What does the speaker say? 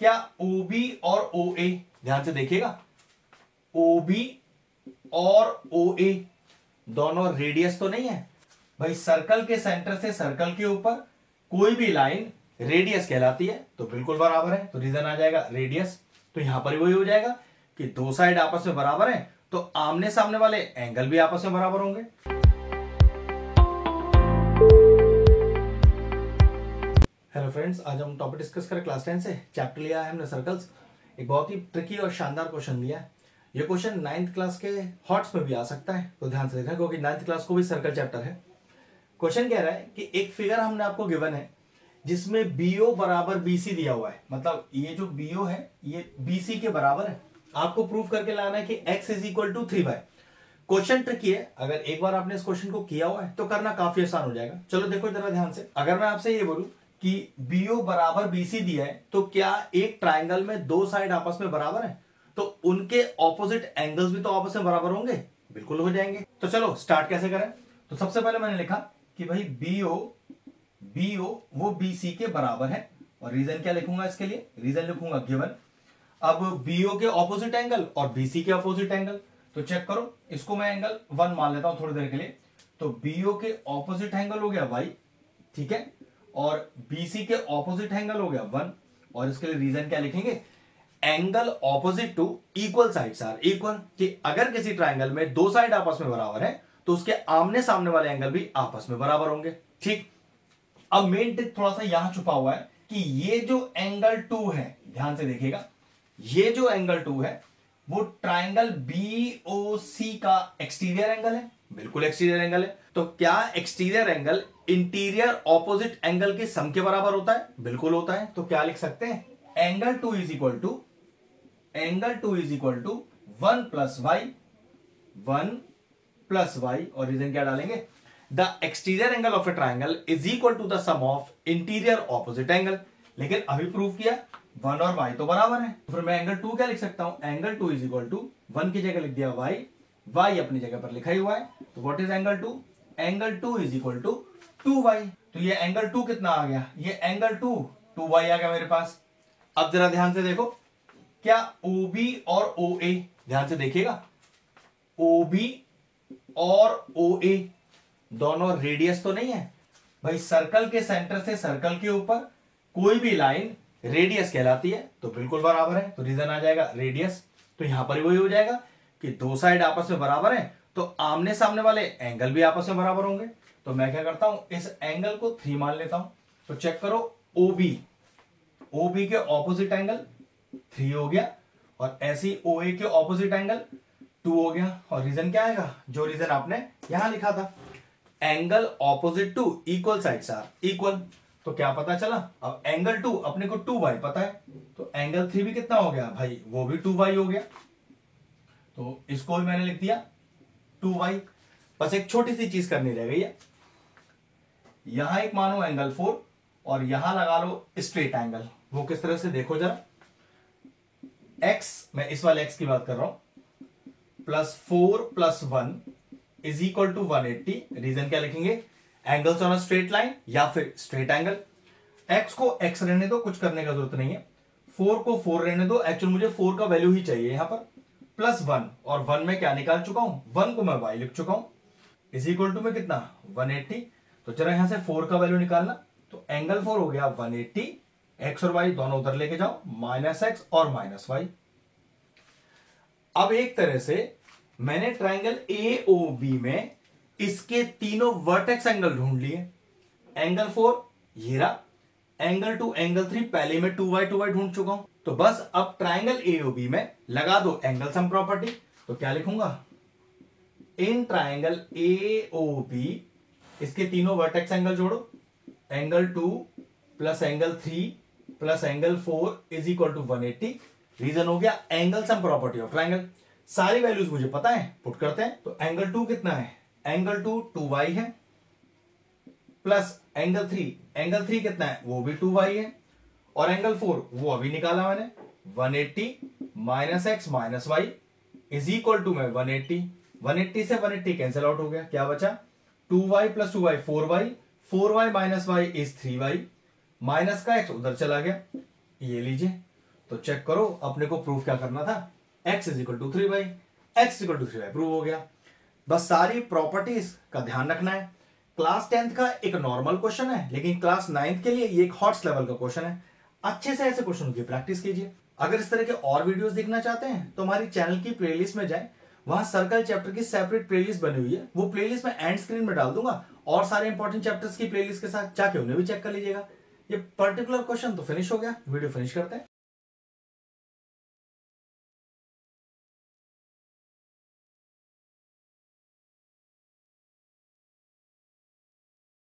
क्या OB और OA ध्यान से देखिएगा। OB और OA दोनों रेडियस तो नहीं है। भाई सर्कल के सेंटर से सर्कल के ऊपर कोई भी लाइन रेडियस कहलाती है तो बिल्कुल बराबर है। तो रीजन आ जाएगा रेडियस तो यहाँ पर वही हो जाएगा कि दो साइड आपस में बराबर है तो आमने सामने वाले एंगल भी आपस में बराबर होंगे। हेलो फ्रेंड्स आज हम टॉपिक डिस्कस करें क्लास टेन से। चैप्टर लिया है हमने सर्कल्स एक बहुत ही ट्रिकी और शानदार क्वेश्चन लिया है। ये क्वेश्चन नाइन्थ क्लास के हॉट्स में भी आ सकता है तो ध्यान से देखना, क्योंकि नाइन्थ क्लास को भी सर्कल चैप्टर है। क्वेश्चन कह रहा है कि एक फिगर हमने आपको गिवन है, जिसमें बीओ बराबर बीसी दिया हुआ है। मतलब ये जो बीओ है, ये बीसी के बराबर है। आपको प्रूव करके लाना है कि x is equal to three by question tricky है। अगर एक बार आपने इस क्वेश्चन को किया हुआ है तो करना काफ़ी आसान हो जाएगा। चलो देखो जरा ध्यान से। अगर मैं आपसे ये बोलूँ कि बीओ बराबर बीसी दिया है तो क्या एक ट्राइंगल में दो साइड आपस में बराबर है? तो उनके ऑपोजिट एंगल्स भी तो आपस में बराबर होंगे? बिल्कुल हो जाएँगे। तो चलो स्टार्ट कैसे करें? तो सबसे पहले मैंने लिखा कि भाई बीओ बीओ वो बीसी के बराबर है। और रीजन क्या लिखूँगा इसके लिए? रीजन लिखूँगा गिवन अब बीओ के ऑपोजिट एंगल और बीसी के ऑपोजिट एंगल तो चेक करो, इसको मैं एंगल वन मान लेता हूँ थोड़ी देर के लिए। तो बीओ के ऑपोजिट एंगल हो गया वाई ठीक है? और बीसी के ऑपोजिट एंगल हो गया वन और इसके लिए रीजन क्या लिखेंगे? Angle opposite to equal sides are equal कि अगर किसी ट्राइंगल में दो साइड आपस में बराबर है तो उसके आमने सामने वाले एंगल भी आपस में बराबर होंगे। ठीक? अब मेन ट्रिक थोड़ा सा यहाँ छुपा हुआ है कि ये जो एंगल टू है, ध्यान से देखिएगा, ये जो एंगल टू है, वो ट्राइंगल बी सी का एक्सटीरियर एंगल है। बिल्कुल एक्सटीरियर एंगल है। तो क्या exterior angle interior opposite angle के सम के बराबर होता है? बिल्कुल होता है। तो क्या लिख सकते हैं? Angle two is equal to angle two is equal to one plus y one plus y और रीजन क्या डालेंगे? The exterior angle of a triangle is equal to the sum of interior opposite angle लेकिन अभी prove किया one और Y तो बराबर है। तो फिर मैं एंगल टू क्या लिख सकता हूँ? Angle two is equal to one की जगह लिख दिया वाई वाई अपनी जगह पर लिखा ही हुआ है। तो what is angle two angle two is equal to two y तो ये एंगल टू कितना आ गया? ये एंगल टू टू वाई आ गया मेरे पास। अब जरा ध्यान से देखो। क्या ओ बी और OA ध्यान से देखिएगा। OB और OA दोनों रेडियस तो नहीं है। भाई सर्कल के सेंटर से सर्कल के ऊपर कोई भी लाइन रेडियस कहलाती है। तो बिल्कुल बराबर है। तो रीजन आ जाएगा रेडियस तो यहाँ पर वही हो जाएगा। कि दो साइड आपस में बराबर है तो आमने सामने वाले एंगल भी आपस में बराबर होंगे। तो मैं क्या करता हूँ, इस एंगल को थ्री मान लेता हूँ। तो चेक करो ओबी ओबी के ऑपोजिट एंगल थ्री हो गया, और ऐसी ओ ए के ऑपोजिट एंगल टू हो गया। और रीजन क्या आएगा? जो रीजन आपने यहाँ लिखा था। Angle opposite to equal side are equal तो क्या पता चला? अब एंगल टू अपने को टू वाई पता है। तो एंगल थ्री भी कितना हो गया? भाई, वो भी टू वाई हो गया। तो इसको भी मैंने लिख दिया। Two y. बस एक छोटी सी चीज़ करनी रह गई है। यहाँ एक मानो एंगल फोर और यहाँ लगा लो स्ट्रेट एंगल वो किस तरह से देखो जरा। एक्स मैं इस वाले एक्स की बात कर रहा हूँ। Plus four plus one is equal to one eighty reason क्या लिखेंगे? एंगल्स ऑन स्ट्रेट लाइन या फिर स्ट्रेट एंगल एक्स को एक्स रहने दो, कुछ करने का ज़रूरत नहीं है। फोर को फोर रहने दो। एक्चुअल मुझे फोर का वैल्यू ही चाहिए यहाँ पर। प्लस वन, और वन में क्या निकाल चुका हूँ? वन को मैं वाई लिख चुका हूँ। इज़ इक्वल टू में कितना? 180 तो जरा यहाँ से फोर का वैल्यू निकालना। तो एंगल फोर हो गया 180 एक्स और वाई दोनों उधर लेके जाओ। माइनस एक्स और माइनस वाई अब एक तरह से मैंने ट्राइंगल ए ओ बी में इसके तीनों वर्टेक्स एंगल ढूंढ लिए। एंगल फोर ये रहा। एंगल टू एंगल थ्री पहले में टू वाई टू वाई ढूंढ चुका हूँ। तो बस अब ट्राइंगल एओबी में लगा दो एंगल सम प्रॉपर्टी तो क्या लिखूँगा? इन ट्राइंगल एओबी इसके तीनों वर्टेक्स एंगल जोड़ो। Angle two plus angle three plus angle four is equal to one eighty reason हो गया angle sum property of triangle सारी वैल्यूज़ मुझे पता है? पुट करते हैं। तो एंगल टू कितना है? एंगल टू टू वाई है। Plus angle three angle three कितना है? वो भी टू वाई है। और एंगल फोर वो अभी निकाला मैंने। 180 minus x minus y is equal to मैं वन एट्टी वन एट्टी से 180 कैंसिल आउट हो गया। क्या बचा? 2y y plus two y four y four y minus y is three y minus का एक्स उधर चला गया। ये लीजिए। तो चेक करो, अपने को प्रूफ क्या करना था? X is equal to three y x equal to three y prove हो गया। बस सारी प्रॉपर्टीज़ का ध्यान रखना है। क्लास टेंथ का एक नॉर्मल क्वेश्चन है, लेकिन क्लास नाइन्थ के लिए ये एक हॉट्स लेवल का क्वेश्चन है। अच्छे से ऐसे क्वेश्चन की प्रैक्टिस कीजिए। अगर इस तरह के और वीडियोस देखना चाहते हैं तो हमारी चैनल की प्लेलिस्ट में जाए। वहाँ सर्कल चैप्टर की सेपरेट प्लेलिस्ट बनी हुई है। वो प्लेलिस्ट मैं एंड स्क्रीन में डाल दूँगा। और सारे इंपॉर्टेंट चैप्टर्स की प्लेलिस्ट के साथ जाके उन्हें भी चेक कर लीजिएगा। ये पर्टिकुलर क्वेश्चन तो फिनिश हो गया। वीडियो फिनिश करते हैं।